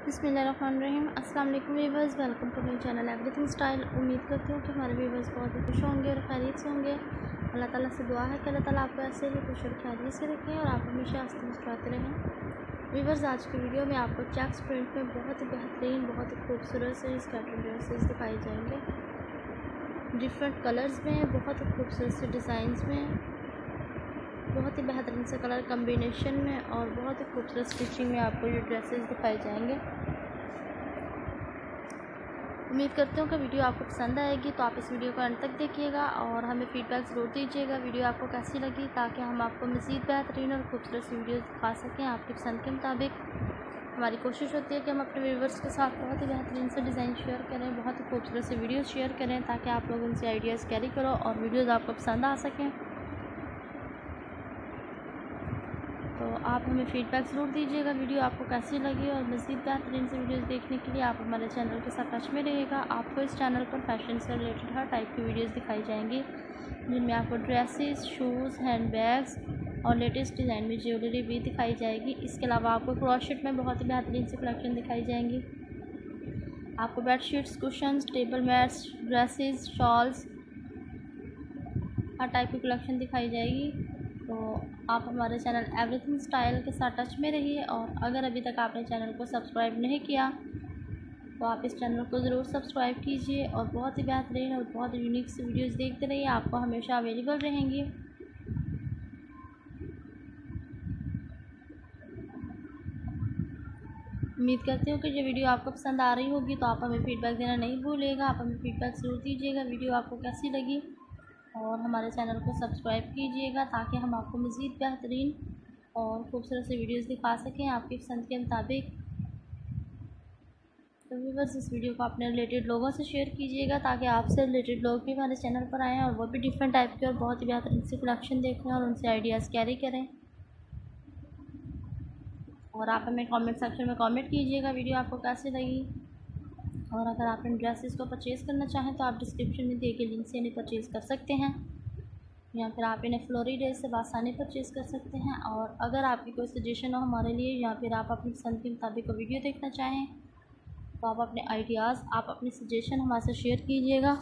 बसमीम अस्सलाम वालेकुम viewers welcome to my channel everything style. उम्मीद करती हूँ कि हमारे वीवर्स बहुत ही खुश होंगे और खैरियत से होंगे। अल्लाह ताला से दुआ है कि अल्लाह ताला आपको ऐसे ही खुश और खैरियत से रखें और आप हमेशा हँसते मुस्कुराते रहें। वीवर्स आज की वीडियो में आपको चेक्स प्रिंट में बहुत ही बेहतरीन, बहुत ही खूबसूरत से स्कैटर ड्रेसेस दिखाई जाएँगे। डिफरेंट कलर्स में, बहुत ही खूबसूरत से डिज़ाइंस में बहुत ही बेहतरीन से कलर कम्बिनेशन में और बहुत ही खूबसूरत स्टिचिंग में आपको ये ड्रेसेस दिखाए जाएँगे। उम्मीद करती हूँ कि वीडियो आपको पसंद आएगी तो आप इस वीडियो को अंत तक देखिएगा और हमें फीडबैक ज़रूर दीजिएगा। वीडियो आपको कैसी लगी, ताकि हम आपको मज़ीद बेहतरीन और खूबसूरत वीडियो दिखा सकें आपकी पसंद के मुताबिक। हमारी कोशिश होती है कि हम अपने व्यूवर्स के साथ बहुत ही बेहतरीन से डिज़ाइन शेयर करें, बहुत ही खूबसूरत से वीडियो शेयर करें, ताकि आप लोग उनसे आइडियाज़ कैरी करो और वीडियोज़ आपको पसंद आ सकें। तो आप हमें फ़ीडबैक ज़रूर दीजिएगा वीडियो आपको कैसी लगी और मज़ीद बेहतरीन से वीडियोस देखने के लिए आप हमारे चैनल के साथ टच में रहिएगा। आपको इस चैनल पर फ़ैशन से रिलेटेड हर टाइप की वीडियोस दिखाई जाएँगी, जिनमें आपको ड्रेसेस शूज़ हैंड बैग्स और लेटेस्ट डिज़ाइन में ज्वेलरी भी दिखाई जाएगी। इसके अलावा आपको क्रॉशेट में बहुत ही बेहतरीन से कलेक्शन दिखाई जाएँगी। आपको bed sheets cushion table mats dresses shawls हर टाइप की कलेक्शन दिखाई जाएगी। तो आप हमारे चैनल एवरीथिंग स्टाइल के साथ टच में रहिए और अगर अभी तक आपने चैनल को सब्सक्राइब नहीं किया तो आप इस चैनल को ज़रूर सब्सक्राइब कीजिए और बहुत ही बेहतरीन और बहुत यूनिक सी वीडियोस देखते रहिए, आपको हमेशा अवेलेबल रहेंगी। उम्मीद करती हूँ कि जो वीडियो आपको पसंद आ रही होगी तो आप हमें फ़ीडबैक देना नहीं भूलिएगा आप हमें फ़ीडबैक ज़रूर दीजिएगा, वीडियो आपको कैसी लगी। और हमारे चैनल को सब्सक्राइब कीजिएगा ताकि हम आपको मज़ीद बेहतरीन और ख़ूबसूरत से वीडियोस दिखा सकें आपकी पसंद के मुताबिक। तो बस इस वीडियो को अपने रिलेटेड लोगों से शेयर कीजिएगा ताकि आपसे रिलेटेड लोग भी हमारे चैनल पर आएँ और वो भी डिफरेंट टाइप के और बहुत ही बेहतरीन से कलेक्शन देखें और उनसे आइडियाज़ कैरी करें। और आप हमें कमेंट सेक्शन में कमेंट कीजिएगा वीडियो आपको कैसी लगी। और अगर आप इन ड्रेसेस को परचेज़ करना चाहें तो आप डिस्क्रिप्शन में दिए गए लिंक से इन्हें परचेज़ कर सकते हैं। या फिर आप इन्हें फ्लोरी डेज़ से बासानी परचेज़ कर सकते हैं और अगर आपकी कोई सजेशन हो हमारे लिए या फिर आप अपनी पसंद के मुताबिक को वीडियो देखना चाहें तो आप अपने आइडियाज़ आप अपनी सजेशन हमारे से शेयर कीजिएगा।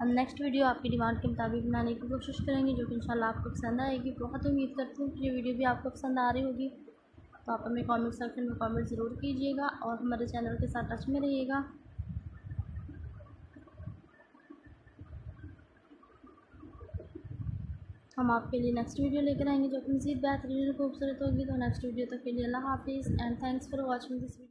हम नेक्स्ट वीडियो आपकी डिमांड के मुताबिक बनाने की कोशिश करेंगे, जो कि इंशाल्लाह आपको पसंद आएगी। बहुत उम्मीद करती हूँ कि ये वीडियो भी आपको पसंद आ रही होगी। तो आप हमें कमेंट सेक्शन में कमेंट ज़रूर कीजिएगा और हमारे चैनल के साथ टच में रहिएगा। हम आपके लिए नेक्स्ट वीडियो लेकर आएँगे जो अपनी मज़ीद बेहतरीन खूबसूरत होगी। तो नेक्स्ट वीडियो तक के लिए अल्लाह हाफिज़ and thanks for watching this video